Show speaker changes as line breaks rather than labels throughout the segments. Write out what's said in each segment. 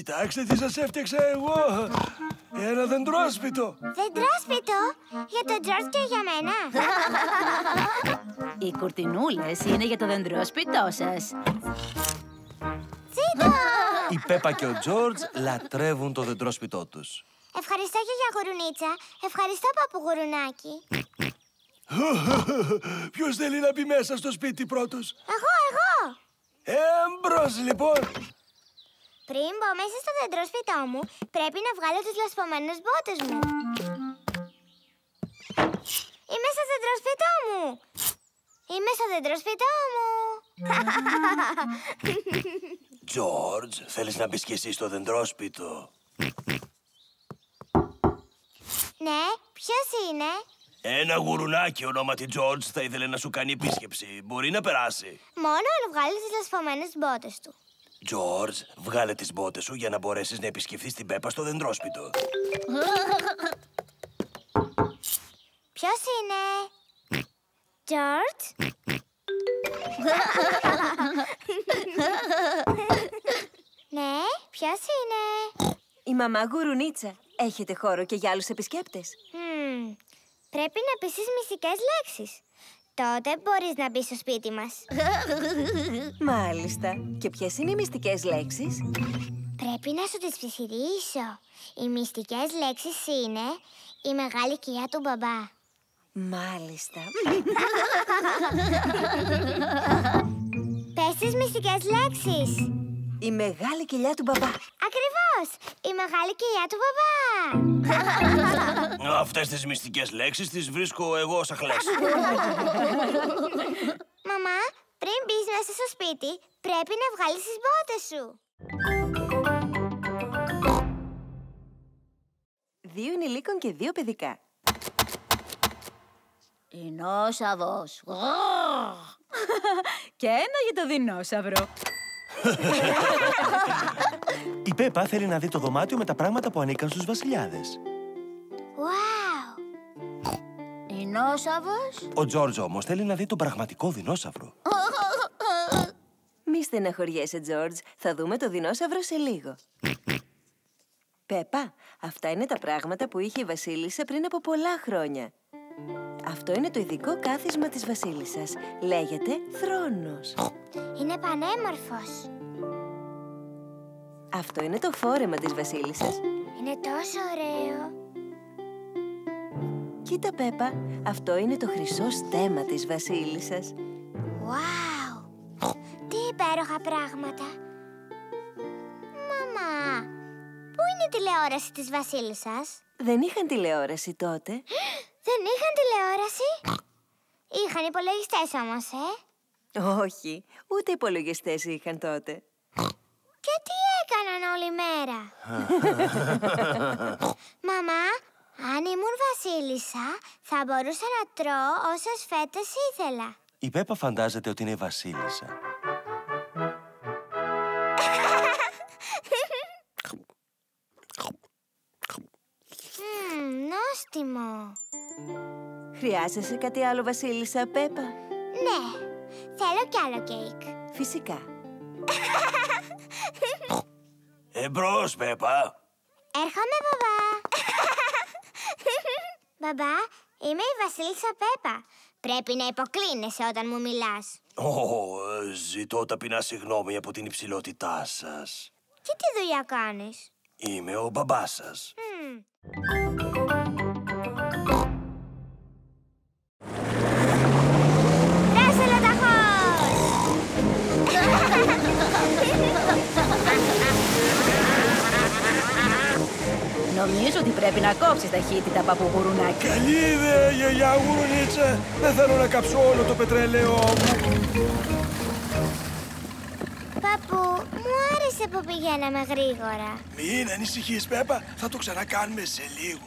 Κοιτάξτε τι σας έφτιαξα εγώ. Ένα δεντρόσπιτο.
Δεντρόσπιτο; Για τον Τζορτ και για μένα.
Οι κουρτινούλες είναι για το δεντρόσπιτό σας.
Τσίτο!
Η Πέπα και ο Τζόρτζ λατρεύουν το δεντρόσπιτό τους.
Ευχαριστώ για γουρουνίτσα. Ευχαριστώ παππού γουρουνάκι.
Ποιος θέλει να μπει μέσα στο σπίτι πρώτος;
Εγώ, εγώ.
Εμπρός λοιπόν.
Πριν μπω μέσα στο δεντρόσπιτό μου, πρέπει να βγάλω τους λασπωμένους μπότες μου. Είμαι στο δεντρόσπιτό μου. Είμαι στο δεντρόσπιτό μου.
Τζόρτζ, θέλεις να μπεις κι εσύ στο δεντρόσπιτο.
ναι, ποιος είναι;
Ένα γουρουνάκι ονόματι Τζόρτζ θα ήθελε να σου κάνει επίσκεψη. Μπορεί να περάσει.
Μόνο αν βγάλεις τις λασπωμένες μπότες του.
Τζόρτζ, βγάλε τις μπότες σου για να μπορέσεις να επισκεφθείς την Πέπα στο δεντρόσπιτο.
Ποιος είναι; George? ναι, ποιος είναι;
Η μαμά γουρουνίτσα. Έχετε χώρο και για άλλους επισκέπτες.
Μμμ, πρέπει να πεις μυστικές λέξεις. Τότε μπορείς να μπεις στο σπίτι μας.
Μάλιστα. Και ποιες είναι οι μυστικές λέξεις;
Πρέπει να σου τις ψιθυρίσω. Οι μυστικές λέξεις είναι η μεγάλη κοιλιά του μπαμπά.
Μάλιστα.
Πες τις μυστικές λέξεις.
Η μεγάλη κοιλιά του μπαμπά.
Ακριβώς! Η μεγάλη κοιλιά του μπαμπά.
Αυτές τις μυστικές λέξεις τις βρίσκω εγώ σαν χλές.
Μαμά, πριν μπεις μέσα στο σπίτι, πρέπει να βγάλεις τις μπότες σου.
Δύο ενηλίκων και δύο παιδικά.
Δεινόσαυρος.
Και ένα για το δεινόσαυρο.
Η Πέπα θέλει να δει το δωμάτιο με τα πράγματα που ανήκαν στους βασιλιάδες.
Wow!
Δεινόσαυρος;
Ο Τζόρτζ όμως θέλει να δει τον πραγματικό δεινόσαυρο.
Μη στεναχωριέσαι, Τζόρτζ. Θα δούμε το δεινόσαυρο σε λίγο. Πέπα, αυτά είναι τα πράγματα που είχε η Βασίλισσα πριν από πολλά χρόνια. Αυτό είναι το ειδικό κάθισμα της Βασίλισσας. Λέγεται θρόνος.
Είναι πανέμορφος.
Αυτό είναι το φόρεμα της Βασίλισσας.
Είναι τόσο ωραίο.
Κοίτα, Πέπα, αυτό είναι το χρυσό στέμα της Βασίλισσας.
Wow! Τι υπέροχα πράγματα. Μαμά, πού είναι η τηλεόραση της βασίλισσας;
Δεν είχαν τηλεόραση τότε.
Δεν είχαν τηλεόραση; Είχαν υπολογιστές όμως, ε;
Όχι, ούτε υπολογιστές είχαν τότε.
Και τι έκαναν όλη μέρα; Μαμά, αν ήμουν βασίλισσα, θα μπορούσα να τρώω όσες φέτες ήθελα.
Η Πέπα φαντάζεται ότι είναι η βασίλισσα.
Μμμ, νόστιμο.
Χρειάζεσαι κάτι άλλο, Βασίλισσα, Πέπα.
Ναι, θέλω κι άλλο κέικ.
Φυσικά.
Εμπρός, Πέπα.
Έρχομαι, μπαμπά. μπαμπά, είμαι η Βασίλισσα Πέπα. Πρέπει να υποκλίνεσαι όταν μου μιλάς.
Ω, ζητώ ταπεινά συγγνώμη από την υψηλότητά σας.
Και τι δουλειά κάνεις;
Είμαι ο μπαμπάς σας.
Μμμ. Τράσελο
Νομίζω ότι πρέπει να κόψεις ταχύτητα, παππούγουρουνάκι.
Καλή ιδέα, γιαγιά γουρουνίτσα. Δεν θέλω να κάψω όλο το πετρέλαιό μου.
Παππού, μου άρεσε που πηγαίναμε γρήγορα.
Μην ανησυχείς, Πέπα. Θα το ξανακάνουμε σε λίγο.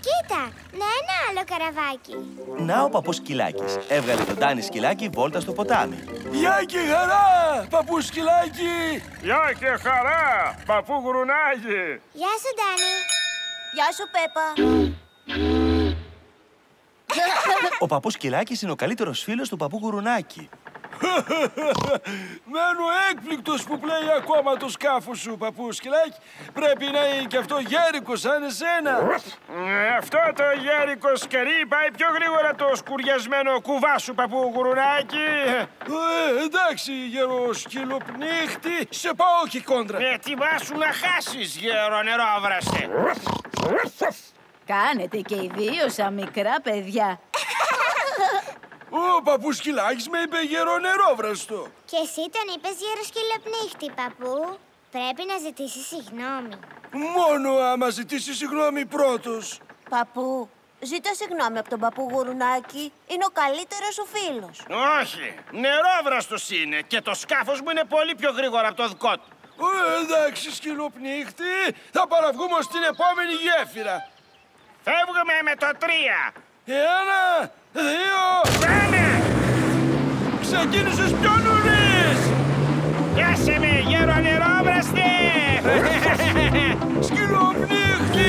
Κοίτα, να ένα άλλο καραβάκι.
Να ο παππούς Σκυλάκης. Έβγαλε τον Τάνι Σκυλάκι βόλτα στο ποτάμι. Γεια και χαρά, παππού Σκυλάκι.
Γεια και χαρά, παππού γουρουνάκι.
Γεια σου, Ντάνι.
Γεια σου, Πέπα.
Ο παππούς Σκυλάκης είναι ο καλύτερος φίλος του παππού Γουρουνάκη.
Μένω έκπληκτος που πλέει ακόμα το σκάφος σου, παππούς σκυλάκι. Πρέπει να είναι και αυτό γέρικος σαν εσένα.
Ε, Αυτό το γέρικος σκερί πάει πιο γρήγορα το σκουριασμένο κουβά σου, παππού γουρουνάκι.
Ε, εντάξει, γέρο σκυλοπνίχτη, σε πάω και κόντρα.
Ετοιμάσου να χάσεις, γέρο νερόβραστε.
Κάνετε και οι δύο σαν μικρά παιδιά.
Ο παππού σκυλάκης με είπε γέρο νερόβραστο.
Και εσύ τον είπες γεροσκυλοπνίχτη, παππού. Πρέπει να ζητήσεις συγγνώμη.
Μόνο άμα ζητήσει συγγνώμη πρώτος.
Παππού, ζήτα συγγνώμη από τον παππού Γουρουνάκη. Είναι ο καλύτερος σου φίλος.
Όχι, νερόβραστος είναι και το σκάφος μου είναι πολύ πιο γρήγορα από το δικό του.
Ε, εντάξει, σκυλοπνίχτη, θα παραβγούμε στην επόμενη γέφυρα.
Φεύγουμε με το τρία.
Ένα, δύο,
Πάμε!
Ξεκίνησες πιο νωρίς.
Πιάσε με, γέρο νερόβραστε!
Σκυλοπνίχτη.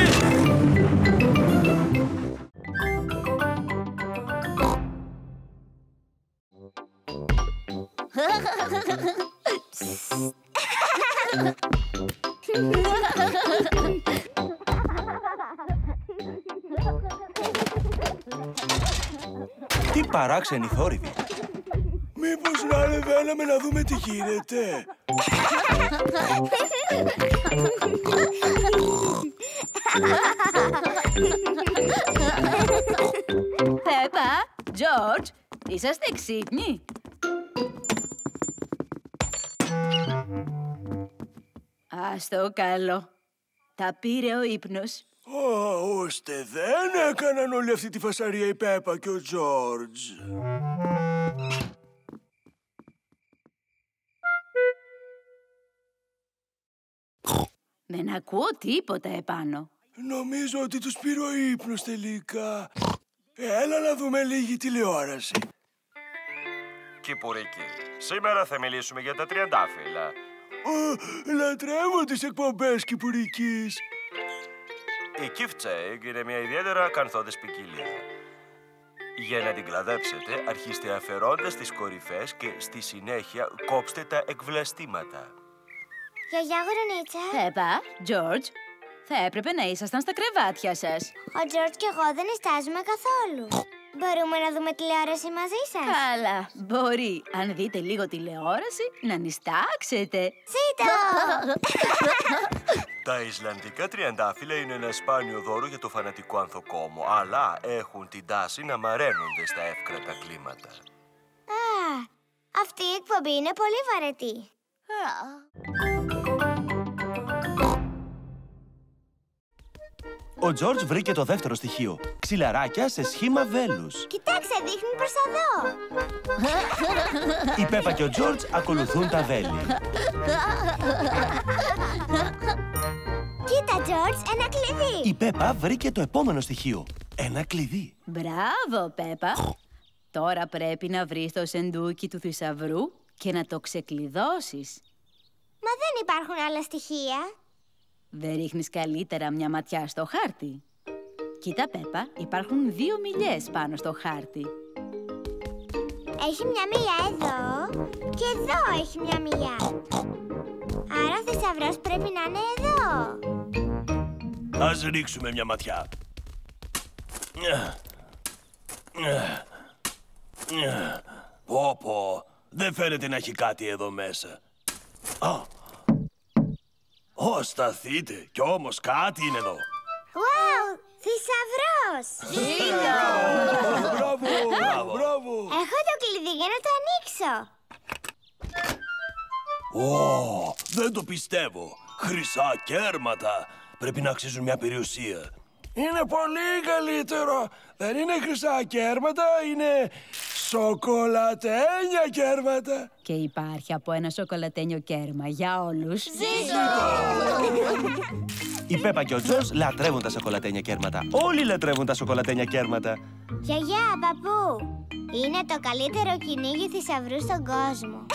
Τι παράξενη θόρυβη.
Μήπως να ανεβαίναμε να δούμε τι γίνεται.
Πέπα, Τζόρτζ, είσαστε ξύπνοι. Ας το καλό. Τα πήρε ο ύπνος.
Α, ώστε δεν έκαναν όλη αυτή τη φασαρία η Πέπα και ο Τζόρτζ.
Δεν ακούω τίποτα επάνω.
Νομίζω ότι τους πήρε ο ύπνος τελικά. Έλα να δούμε λίγη τηλεόραση.
Κυπουρίκη, σήμερα θα μιλήσουμε για τα τριαντάφυλλα.
Α, λατρεύω τις εκπομπές Κυπουρικής.
Η Κιφτσέγ είναι μια ιδιαίτερα κανθόδες ποικιλία. Για να την κλαδέψετε, αρχίστε αφαιρώντας τις κορυφές και στη συνέχεια κόψτε τα εκβλαστήματα.
Γιαγιά Γουρονίτσα,
Πέπα, Τζόρτζ, θα έπρεπε να ήσασταν στα κρεβάτια σας.
ο Τζορτ και εγώ δεν ειστάζουμε καθόλου. Μπορούμε να δούμε τηλεόραση μαζί σας.
Καλά, μπορεί, αν δείτε λίγο τηλεόραση, να νηστάξετε.
Ζήτω!
Τα Ισλανδικά τριαντάφυλλα είναι ένα σπάνιο δώρο για το φανατικό ανθοκόμο, αλλά έχουν την τάση να μαραίνονται στα εύκρατα κλίματα.
Α, αυτή η εκπομπή είναι πολύ βαρετή.
Ο Τζόρτζ βρήκε το δεύτερο στοιχείο. Ξυλαράκια σε σχήμα βέλους.
Κοιτάξτε, δείχνει προς εδώ.
Η Πέπα και ο Τζόρτζ ακολουθούν τα βέλη.
Κοίτα, Τζορτ, ένα κλειδί.
Η Πέπα βρήκε το επόμενο στοιχείο. Ένα κλειδί.
Μπράβο, Πέπα. Τώρα πρέπει να βρεις το σεντούκι του θησαυρού και να το ξεκλειδώσεις.
Μα δεν υπάρχουν άλλα στοιχεία.
Δεν ρίχνεις καλύτερα μια ματιά στο χάρτη. Κοίτα, Πέπα, υπάρχουν δύο μιλιές πάνω στο χάρτη.
Έχει μια μιλιά εδώ και εδώ έχει μια μιλιά. Άρα ο θησαυρός πρέπει να είναι εδώ.
Ας ρίξουμε μια ματιά. Πω πω, δεν φαίνεται να έχει κάτι εδώ μέσα. Α, Ω, σταθείτε, κι όμως κάτι είναι εδώ.
Wow, θησαυρός!
Μπράβο, μπράβο, μπράβο.
Έχω το κλειδί για να το ανοίξω.
Ω, δεν το πιστεύω. Χρυσά κέρματα. Πρέπει να αξίζουν μια περιουσία. Είναι πολύ καλύτερο. Δεν είναι χρυσά κέρματα, είναι σοκολατένια κέρματα.
Και υπάρχει από ένα σοκολατένιο κέρμα για όλους.
Η Πέπα και ο Τζόρτζ λατρεύουν τα σοκολατένια κέρματα. Όλοι λατρεύουν τα σοκολατένια κέρματα.
Γιαγιά, παππού, είναι το καλύτερο κυνήγι θησαυρού στον κόσμο.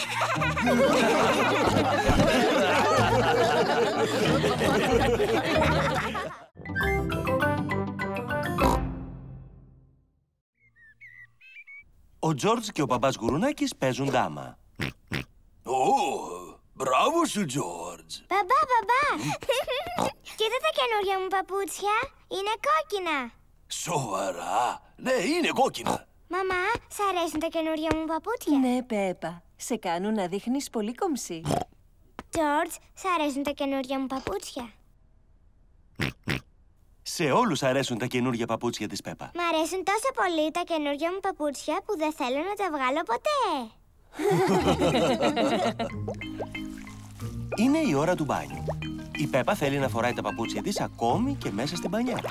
Ο
Ο Τζόρτζ και ο μπαμπάς Γουρουνάκης παίζουν ντάμα.
Ω, μπράβο σου, Τζόρτζ.
Μπαμπά, μπαμπά! Κοίτα τα καινούργια μου παπούτσια. Είναι κόκκινα.
Σοβαρά. Ναι, είναι κόκκινα.
Μαμά, σ' αρέσουν τα καινούργια μου παπούτσια;
Ναι, Πέπα. Σε κάνουν να δείχνεις πολύ κομψή.
Τζόρτζ, σ' αρέσουν τα καινούργια μου παπούτσια;
Σε όλους αρέσουν τα καινούργια παπούτσια της Πέπα.
Μ' αρέσουν τόσο πολύ τα καινούργια μου παπούτσια που δεν θέλω να τα βγάλω ποτέ.
Είναι η ώρα του μπάνιου. Η Πέπα θέλει να φοράει τα παπούτσια της ακόμη και μέσα στην πανιά.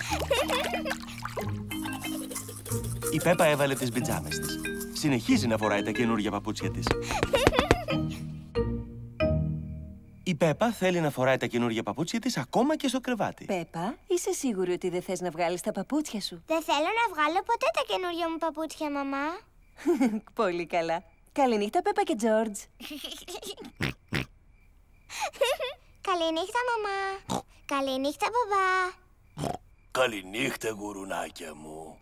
Η Πέπα έβαλε τις πιτζάμες της. Συνεχίζει να φοράει τα καινούργια παπούτσια της. Η Πέπα θέλει να φοράει τα καινούργια παπούτσια της ακόμα και στο κρεβάτι.
Πέπα, είσαι σίγουρη ότι δεν θες να βγάλεις τα παπούτσια σου;
Δεν θέλω να βγάλω ποτέ τα καινούργια μου παπούτσια, μαμά.
πολύ καλά. Καληνύχτα, Πέπα και Τζόρτζ.
Καληνύχτα, μαμά. Καληνύχτα, μπαμπά.
Καληνύχτα, γουρουνάκια μου.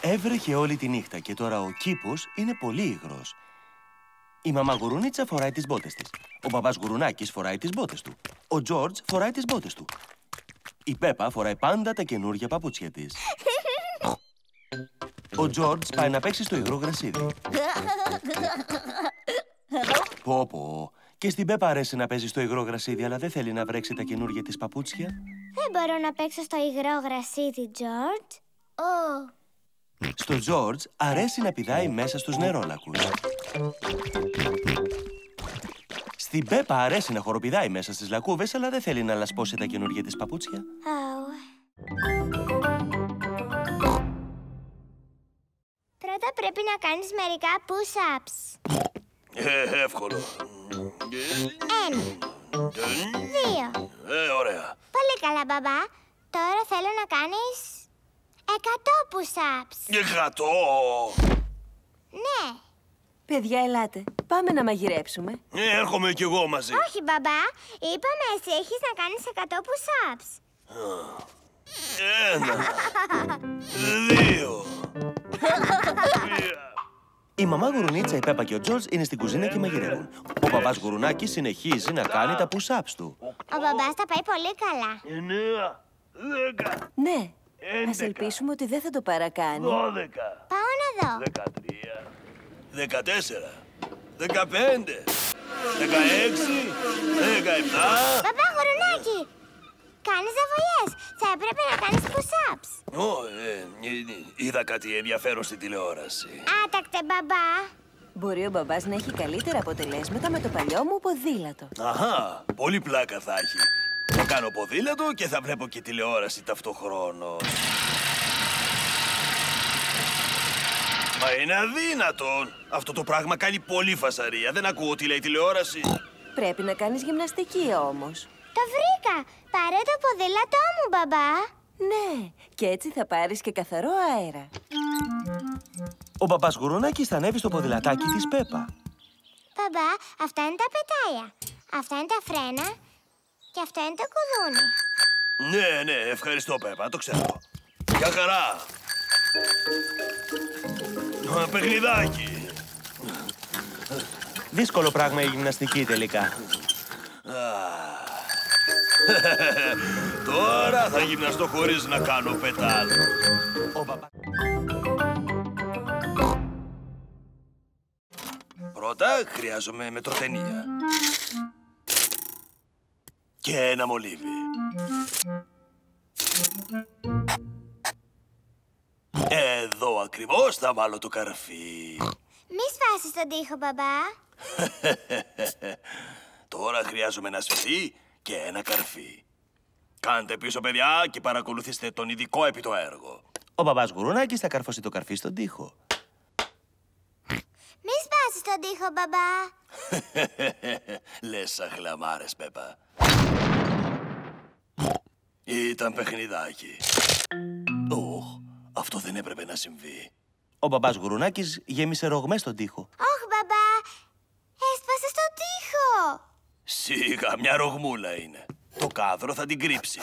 Έβρεχε όλη τη νύχτα και τώρα ο κήπος είναι πολύ υγρός. Η μαμά Γουρούνιτσα φοράει τις μπότες της. Ο μπαμπάς Γουρουνάκης φοράει τις μπότες του. Ο Τζόρτζ φοράει τις μπότες του. Η Πέπα φοράει πάντα τα καινούργια παπούτσια της. Ο Τζόρτζ πάει να παίξει στο υγρό γρασίδι. Πω πω. Και στην Πέπα αρέσει να παίζει στο υγρό γρασίδι, αλλά δεν θέλει να βρέξει τα καινούργια της παπούτσια.
Δεν μπορώ να παίξω στο υγρό γρασίδι, Τζόρτζ. Ω,
Στο Τζόρτζ αρέσει να πηδάει μέσα στους νερόλακους. Στην Πέπα αρέσει να χοροπηδάει μέσα στις λακκούβες, αλλά δεν θέλει να λασπώσει τα καινούργια της παπούτσια.
αου. Πρώτα πρέπει να κάνεις μερικά push-ups.
Ε, εύκολο.
Ένα, δύο.
Ε, ωραία.
Πολύ καλά, μπαμπά. Τώρα θέλω να κάνεις εκατό push-ups.
Εκατό.
Ναι.
Παιδιά, ελάτε. Πάμε να μαγειρέψουμε.
Ε, έρχομαι κι εγώ μαζί.
Όχι, μπαμπά. Είπαμε εσύ έχεις να κάνεις εκατό push-ups.
Ένα. Δύο.
Η μαμά Γουρουνίτσα, η Πέπα και ο Τζόρτζ είναι στην κουζίνα και μαγειρεύουν. Ο μπαμπάς Γουρουνάκης συνεχίζει να κάνει τα push-ups του.
Ο μπαμπάς τα πάει πολύ καλά.
Εννέα. Δέκα.
Ναι. Ας
Έντεκα.
ελπίσουμε ότι δεν θα το παρακάνει.
Δώδεκα.
Πάω να δω.
Δεκατρία. Δεκατέσσερα. Δεκαπέντε. Δεκαέξι. Δεκαεπτά.
Μπαμπά γουρουνάκι, κάνεις αβολιές. Θα έπρεπε να κάνεις push-ups.
Ω, ε, ε, ε, είδα κάτι ενδιαφέρον στην τηλεόραση.
Άτακτε, μπαμπά.
Μπορεί ο μπαμπάς να έχει καλύτερα αποτελέσματα με το παλιό μου ποδήλατο.
Αχα, πολύ πλάκα θα έχει. Θα κάνω ποδήλατο και θα βλέπω και τηλεόραση ταυτοχρόνως. Μα είναι αδύνατον. Αυτό το πράγμα κάνει πολύ φασαρία. Δεν ακούω τι λέει η τηλεόραση.
Πρέπει να κάνεις γυμναστική όμως.
Το βρήκα. Πάρε το ποδήλατό μου, μπαμπά.
Ναι, και έτσι θα πάρεις και καθαρό αέρα.
Ο μπαμπάς Γουρουνάκης θα ανέβει στο ποδηλατάκι της Πέπα.
Μπαμπά, αυτά είναι τα πετάλια. Αυτά είναι τα φρένα. Και αυτό είναι το κουδούνι.
Ναι, ναι, ευχαριστώ Πέπα, το ξέρω. Γεια χαρά. Α, Παιχνιδάκι.
Δύσκολο πράγμα η γυμναστική τελικά.
Τώρα θα γυμναστώ χωρίς να κάνω πετάλ.
Ο μπαμπά...
Πρώτα χρειάζομαι μετροτενία. Και ένα μολύβι. Εδώ ακριβώς θα βάλω το καρφί.
Μη σπάσεις τον τοίχο, μπαμπά.
Τώρα χρειάζομαι ένα σφυρί και ένα καρφί. Κάντε πίσω, παιδιά, και παρακολουθήστε τον ειδικό επί το έργο.
Ο μπαμπάς Γουρουνάκης θα καρφώσει το καρφί στον τοίχο.
Μη σπάσεις τον τοίχο, μπαμπά.
Λες σαν χλαμάρες, Πέπα. Ήταν παιχνιδάκι. Οχ, αυτό δεν έπρεπε να συμβεί.
Ο μπαμπάς Γουρουνάκης γέμισε ρογμές στον τοίχο.
Όχι, μπαμπά. Έσπασε στον τοίχο.
Σίγα, μια ρογμούλα είναι. Το κάδρο θα την κρύψει.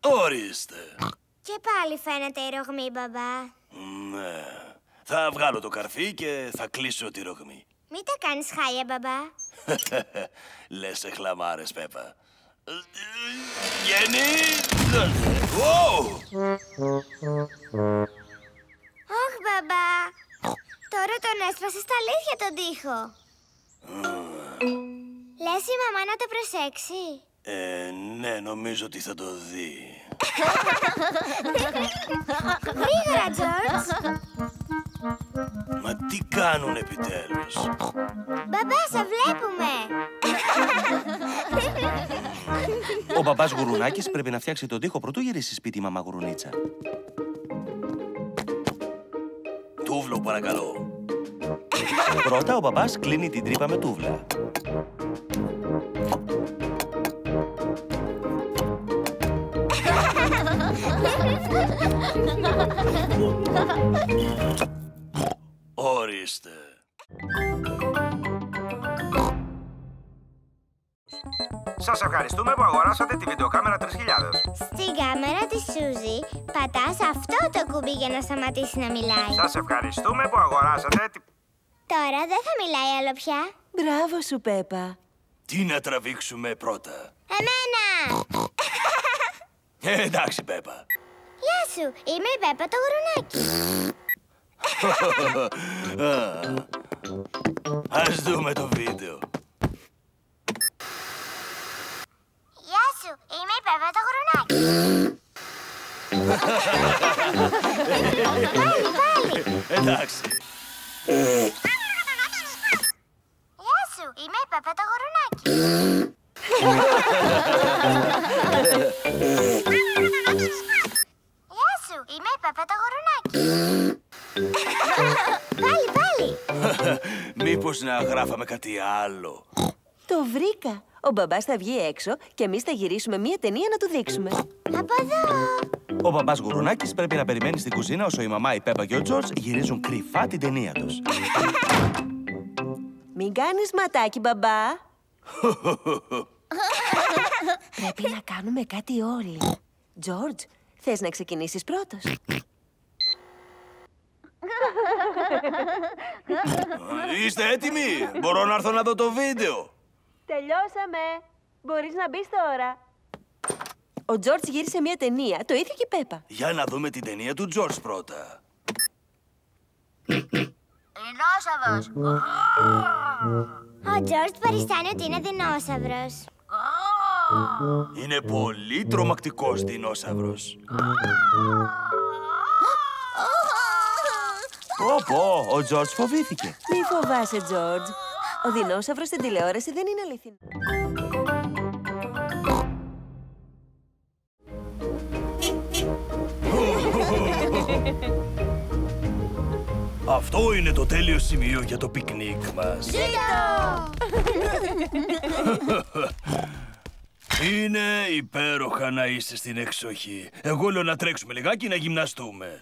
Ορίστε.
Και πάλι φαίνεται η ρογμή, μπαμπά.
Ναι. Θα βγάλω το καρφί και θα κλείσω τη ρογμή.
Μην τα κάνεις χάλια, μπαμπά.
Λες σε χλαμάρες, Πέπα. Γεννή! Wow!
Ωχ, μπαμπά. Τώρα τον έσπασες στα αλήθεια τον τοίχο. Λες η μαμά να το προσέξει;
Ε, ναι, νομίζω ότι θα το δει.
Γρήγορα, Τζόρτζ.
Μα τι κάνουν επιτέλους;
Μπαμπά, σε βλέπουμε.
Ο μπαμπάς Γουρουνάκης πρέπει να φτιάξει τον τοίχο πρωτού γυρίσει σπίτι η μαμά Γουρουνίτσα.
Τούβλο, παρακαλώ.
Πρώτα ο μπαμπάς κλείνει την τρύπα με τούβλα.
Ορίστε.
Σας ευχαριστούμε που αγοράσατε τη βιντεοκάμερα 3000.
Στην κάμερα της Σούζη πατάς αυτό το κουμπί για να σταματήσει να μιλάει.
Σας ευχαριστούμε που αγοράσατε τη...
Τώρα δεν θα μιλάει άλλο πια.
Μπράβο σου, Πέπα.
Τι να τραβήξουμε πρώτα;
Εμένα!
Ε, εντάξει, Πέπα.
Γεια σου, είμαι η Πέπα το γουρουνάκι.
Ας δούμε το βίντεο.
Γεια σου, είμαι η Πέπα το γουρουνάκι. πάλι, πάλι.
Εντάξει.
Γεια σου, είμαι η Πέπα το γουρουνάκι. Γεια σου, είμαι η Πέπα το γουρουνάκι. πάλι, πάλι.
Μήπως να γράφαμε κάτι άλλο.
Το βρήκα. Ο μπαμπάς θα βγει έξω και εμείς θα γυρίσουμε μία ταινία να του δείξουμε.
Από εδώ.
Ο μπαμπάς Γουρουνάκης πρέπει να περιμένει στην κουζίνα όσο η μαμά, η Πέπα και ο Τζορτζ γυρίζουν κρυφά την ταινία τους.
Μην κάνεις ματάκι, μπαμπά. Πρέπει να κάνουμε κάτι όλοι. Τζόρτζ, θες να ξεκινήσεις πρώτος;
Είστε έτοιμοι; Μπορώ να έρθω να δω το βίντεο.
Τελειώσαμε. Μπορείς να μπεις τώρα. Ο Τζόρτζ γύρισε μία ταινία, το ίδιο και η Πέπα.
Για να δούμε την ταινία του George πρώτα.
Δεινόσαυρος. Ο Τζορτζ παριστάνει ότι είναι δεινόσαυρος.
Είναι πολύ τρομακτικός δεινόσαυρος.
Πω πω, ο Τζορτζ φοβήθηκε.
Μη φοβάσαι, Τζόρτζ. Ο δεινόσαυρος στην τηλεόραση δεν είναι αληθινό.
Αυτό είναι το τέλειο σημείο για το πικνίκ μας. Είναι υπέροχα να είστε στην εξοχή. Εγώ λέω να τρέξουμε λιγάκι να γυμναστούμε.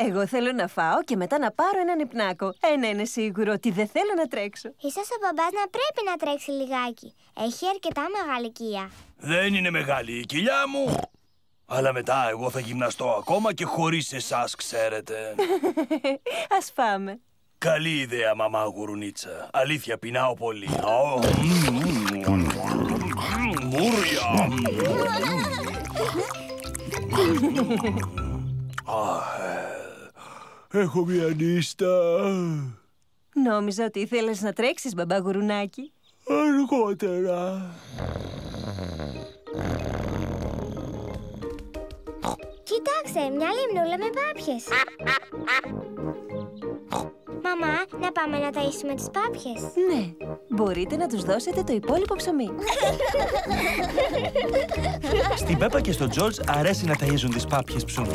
Εγώ θέλω να φάω και μετά να πάρω έναν υπνάκο. Ένα είναι σίγουρο ότι δεν θέλω να τρέξω.
Ίσως ο μπαμπάς να πρέπει να τρέξει λιγάκι. Έχει αρκετά μεγάλη κοιλιά.
Δεν είναι μεγάλη η κοιλιά μου. Αλλά μετά εγώ θα γυμναστώ ακόμα και χωρίς εσάς, ξέρετε.
Ας πάμε.
Καλή ιδέα, μαμά γουρουνίτσα. Αλήθεια, πεινάω πολύ. Ω, μμμ, μμμ, Μούρια. Αχ, ε, Έχω μια νύστα.
Νόμιζα ότι ήθελες να τρέξεις, μπαμπά γουρουνάκι.
Αργότερα.
Κοιτάξτε, μια λιμνούλα με πάπιες. Μαμά, να πάμε να ταΐσουμε τις πάπιες.
Ναι, μπορείτε να τους δώσετε το υπόλοιπο ψωμί.
Στην Πέπα και στον Τζορτζ αρέσει να ταΐζουν τις πάπιες ψωμί.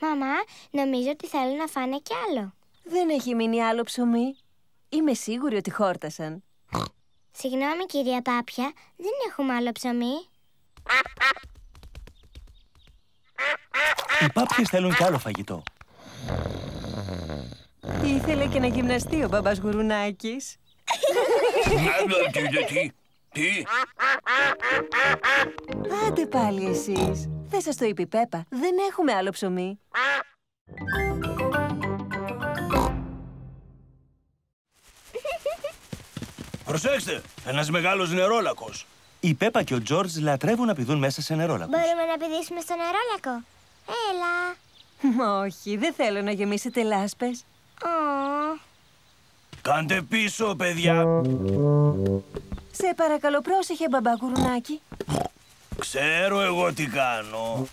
Μαμά, νομίζω ότι θέλουν να φάνε κι άλλο.
Δεν έχει μείνει άλλο ψωμί. Είμαι σίγουρη ότι χόρτασαν.
Συγγνώμη, κυρία Πάπια, δεν έχουμε άλλο ψωμί.
Οι πάπιες θέλουν κι άλλο φαγητό.
Ήθελε και να γυμναστεί ο μπαμπάς γουρουνάκης.
Τι, τι, τι;
Άντε πάλι εσείς. Δεν σας το είπε η Πέπα. Δεν έχουμε άλλο ψωμί.
Προσέξτε, ένας μεγάλος νερόλακος.
Η Πέπα και ο Τζόρτζ λατρεύουν να πηδούν μέσα σε νερόλακους.
Μπορούμε να πηδήσουμε στο νερόλακο. Έλα.
Μα όχι, δεν θέλω να γεμίσετε λάσπες.
Ω,
Κάντε πίσω, παιδιά.
Σε παρακαλώ πρόσεχε, μπαμπά γουρνάκι.
Ξέρω εγώ τι κάνω.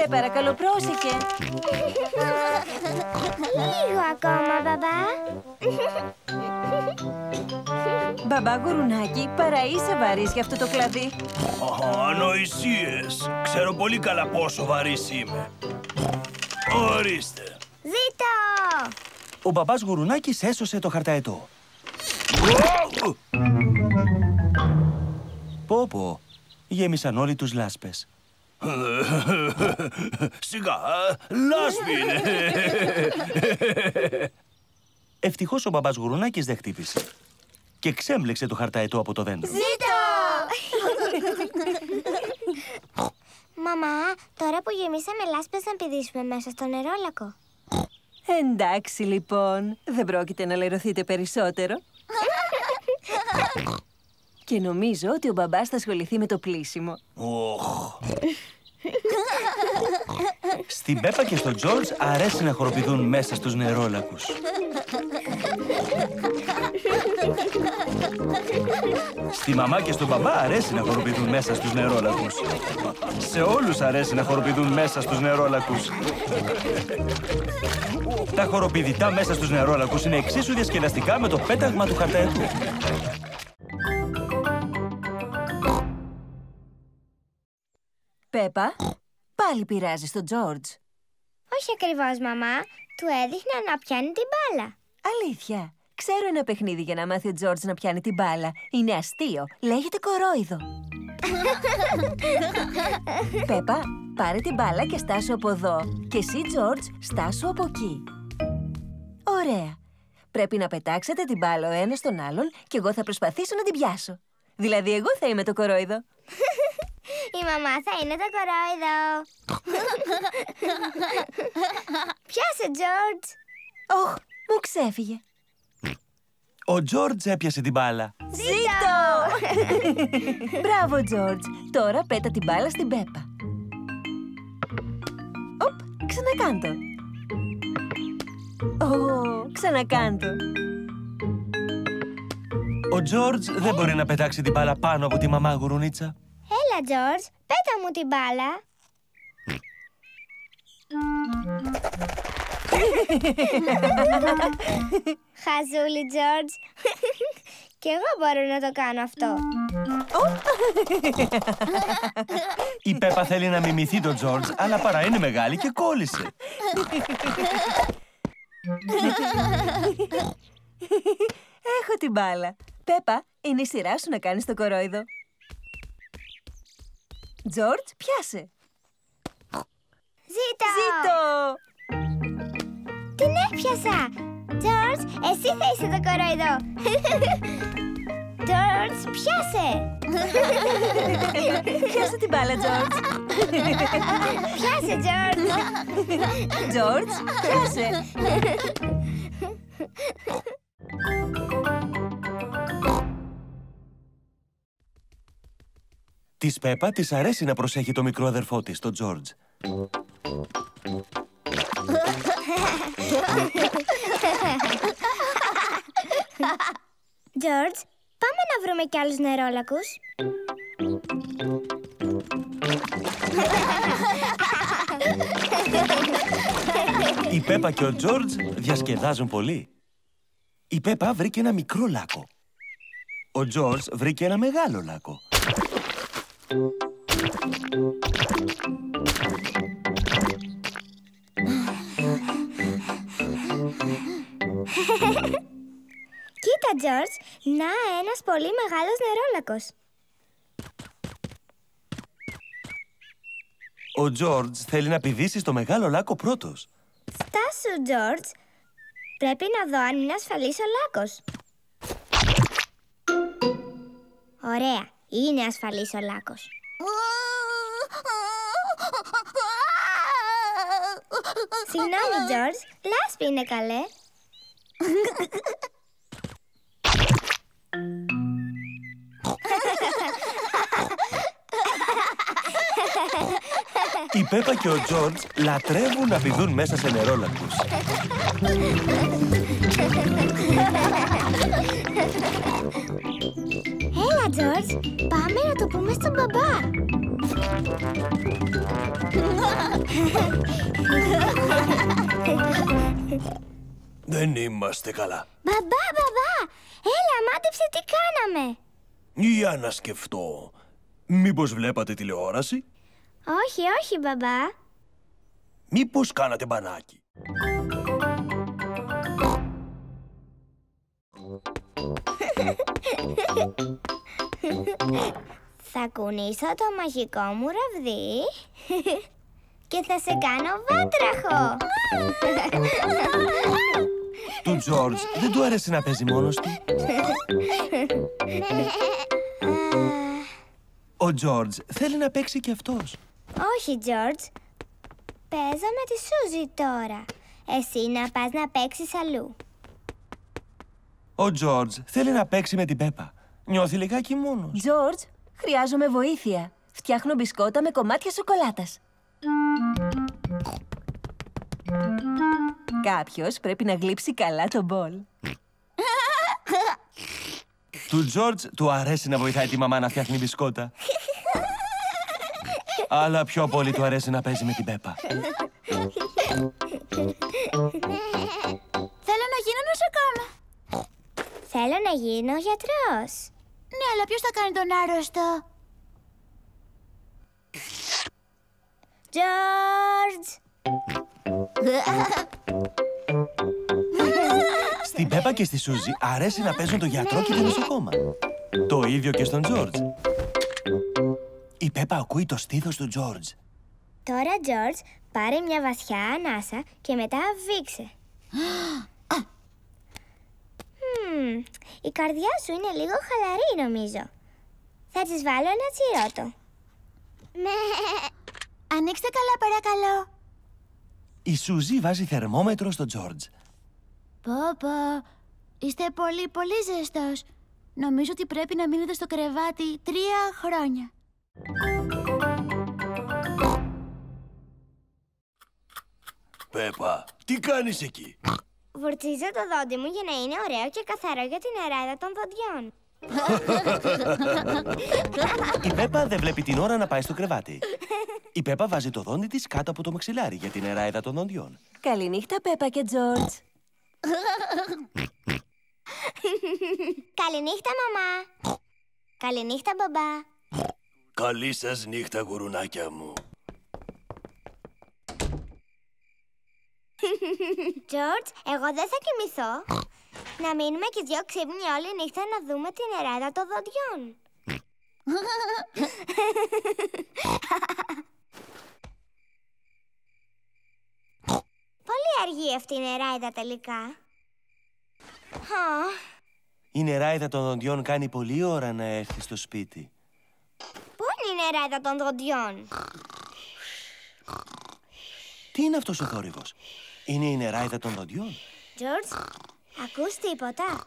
Σε παρακαλώ πρόσεχε.
Λίγο ακόμα, μπαμπά.
Μπαμπά γουρουνάκι, παρά είσαι βαρύς για αυτό το κλαδί.
Αχα, ανοησίες. Ξέρω πολύ καλά πόσο βαρύς είμαι. Ορίστε.
Ζήτω!
Ο μπαμπάς Γουρουνάκης έσωσε το χαρταετό.
Ω!
Πω πω, γέμισαν όλοι τους λάσπες.
Σιγά, λάσπη είναι.
Ευτυχώς ο μπαμπάς Γουρουνάκης δεν χτύπησε. Και ξέμπλεξε το χαρταετό από το δέντρο.
Ζήτω! Μαμά, τώρα που γεμίσαμε λάσπες να πηδήσουμε μέσα στο νερόλακο.
Εντάξει λοιπόν, δεν πρόκειται να λερωθείτε περισσότερο. Και νομίζω ότι ο μπαμπάς θα ασχοληθεί με το πλήσιμο.
Οχ.
Στην Πέπα και στον Τζόρτζ αρέσει να χοροπηδούν μέσα στους νερόλακους. Στη μαμά και στον μπαμπά αρέσει να χοροπηδούν μέσα στους νερόλακους. Σε όλους αρέσει να χοροπηδούν μέσα στους νερόλακους. Τα χοροπηδητά μέσα στους νερόλακους είναι εξίσου διασκεδαστικά με το πέταγμα του χαρταετού.
Πέπα, πάλι πειράζει τον Τζόρτζ.
Όχι ακριβώς, μαμά. Του έδειχνα να πιάνει την μπάλα.
Αλήθεια. Ξέρω ένα παιχνίδι για να μάθει ο Τζόρτζ να πιάνει την μπάλα. Είναι αστείο. Λέγεται κορόιδο. Πέπα, πάρε την μπάλα και στάσου από εδώ. Και εσύ, Τζόρτζ, στάσου από εκεί. Ωραία. Πρέπει να πετάξετε την μπάλα ο ένας στον άλλον και εγώ θα προσπαθήσω να την πιάσω. Δηλαδή, εγώ θα είμαι το κορόιδο.
Η μαμά θα είναι το κορόιδο. Πιάσε, Τζόρτζ.
Όχ, μου ξέφυγε.
Ο Τζόρτζ έπιασε την μπάλα.
Ζήτω!
Μπράβο, Τζόρτζ. Τώρα πέτα την μπάλα στην Πέπα. Οπ, ξανακάντο. Ω, ξανακάντο.
Ο Τζόρτζ δεν μπορεί να πετάξει την μπάλα πάνω από τη μαμά γουρουνίτσα.
Έλα, Τζόρτζ, πέτα μου την μπάλα. Χαζούλη, Τζόρτζ. Κι εγώ μπορώ να το κάνω αυτό.
Η Πέπα θέλει να μιμηθεί τον Τζόρτζ, αλλά παρά είναι μεγάλη και κόλλησε.
Έχω την μπάλα. Πέπα, είναι η σειρά σου να κάνεις το κορόιδο. Τζόρτζ, πιάσε.
Ζήτω!
Ζήτω!
Την έπιασα! Τζόρτζ, εσύ θα είσαι το κορόιδο. Τζόρτζ, πιάσε!
Πιάσε την μπάλα, Τζόρτζ.
Πιάσε, Τζόρτζ!
Τζόρτζ, πιάσε.
Της Πέπα της αρέσει να προσέχει το μικρό αδερφό της, τον Τζόρτζ.
Τζόρτζ, πάμε να βρούμε κι άλλους νερόλακους.
Η Πέπα και ο Τζόρτζ διασκεδάζουν πολύ. Η Πέπα βρήκε ένα μικρό λάκκο. Ο Τζόρτζ βρήκε ένα μεγάλο λάκκο.
Κοίτα, Τζόρτζ, να ένας πολύ μεγάλος νερόλακος.
Ο Τζόρτζ θέλει να πηδήσει στο μεγάλο λάκκο πρώτος.
Στάσου, Τζόρτζ. Πρέπει να δω αν είναι ασφαλής ο λάκκος. Ωραία. Είναι ασφαλής ο λάκκος. Συγγνώμη, Τζορτζ. Λάσπη είναι καλέ.
Η Πέπα και ο Τζόρτζ λατρεύουν να πηδούν μέσα σε νερόλακους.
Έλα, Τζορτζ. Πάμε να το πούμε στον μπαμπά.
Δεν είμαστε καλά.
Μπαμπά, μπαμπά. Έλα, μάτεψε τι κάναμε.
Για να σκεφτώ. Μήπως βλέπατε τηλεόραση;
Όχι, όχι, μπαμπά.
Μήπως κάνατε μπανάκι;
Θα κουνήσω το μαγικό μου ραβδί και θα σε κάνω βάτραχο.
Του Τζόρτζ δεν του άρεσε να παίζει μόνος του. Ο Τζόρτζ θέλει να παίξει κι αυτός.
Όχι, Τζόρτζ. Παίζω με τη Σούζη τώρα. Εσύ να πας να παίξεις αλλού.
Ο Τζόρτζ θέλει να παίξει με την Πέπα. Νιώθει λιγάκι μόνος.
Τζόρτζ, χρειάζομαι βοήθεια. Φτιάχνω μπισκότα με κομμάτια σοκολάτας. Κάποιος πρέπει να γλύψει καλά το μπολ.
Του Τζόρτζ του αρέσει να βοηθάει τη μαμά να φτιάχνει μπισκότα. Αλλά πιο πολύ του αρέσει να παίζει με την Πέπα.
Θέλω να γίνω νοσοκόμα. Θέλω να γίνω γιατρός. Ναι, αλλά ποιος θα κάνει τον άρρωστο; Τζόρτζ!
Στην Πέπα και στη Σούζη αρέσει να παίζουν το γιατρό και το νοσοκόμα. Το ίδιο και στον Τζόρτζ. Η Πέπα ακούει το στήθος του Τζόρτζ.
Τώρα, Τζόρτζ, πάρε μια βασιά ανάσα και μετά βήξε. Μμμ, η καρδιά σου είναι λίγο χαλαρή, νομίζω. Θα της βάλω ένα τσιρότο. Ανοίξτε καλά, παρακαλώ.
Η Σούζη βάζει θερμόμετρο στο Τζόρτζ.
Πόπα, είστε πολύ, πολύ ζεστός. Νομίζω ότι πρέπει να μείνετε στο κρεβάτι τρία χρόνια.
Πέπα, τι κάνεις εκεί;
Βουρτσίζω το δόντι μου για να είναι ωραίο και καθαρό για την εράδα των δοντιών.
Η Πέπα δεν βλέπει την ώρα να πάει στο κρεβάτι. Η Πέπα βάζει το δόντι της κάτω από το μαξιλάρι για την εράιδα των δοντιών.
Καληνύχτα, Πέπα και Τζόρτζ.
Καληνύχτα, μαμά. Καληνύχτα, μπαμπά.
Καλή σας νύχτα, γουρουνάκια μου.
Τζορτζ, εγώ δεν θα κοιμηθώ. Να μείνουμε και δυο ξύπνοι όλη νύχτα να δούμε την εράδα των δοντιών. Πολύ αργή αυτή η νεράιδα τελικά. Α,
Η νεράιδα των δοντιών κάνει πολλή ώρα να έρθει στο σπίτι.
Πού είναι η νεράιδα των δοντιών;
Τι είναι αυτός ο θόρυβος; Είναι η νεράιδα των δοντιών.
Τζορτζ, ακούς τίποτα;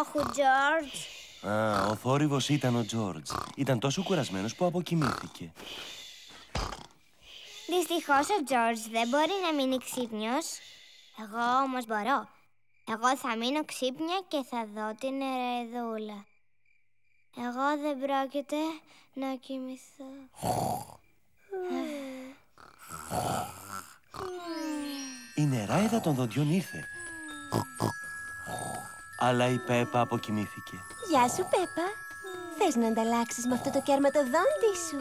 Όχου, Τζορτζ.
Α, ο θόρυβος ήταν ο Τζόρτζ. Ήταν τόσο κουρασμένος που αποκοιμήθηκε.
Δυστυχώς ο Τζορτζ δεν μπορεί να μείνει ξύπνιος. Εγώ όμως μπορώ. Εγώ θα μείνω ξύπνια και θα δω την ερεδούλα. Εγώ δεν πρόκειται να κοιμηθώ.
Η νεράιδα των δοντιών ήρθε. Αλλά η Πέπα αποκοιμήθηκε.
Γεια σου, Πέπα. Θες να ανταλλάξεις με αυτό το κέρμα το δόντι σου;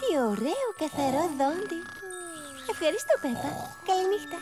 Τι ωραίο καθαρό δόντι. Ευχαριστώ, Πέπα. Καληνύχτα.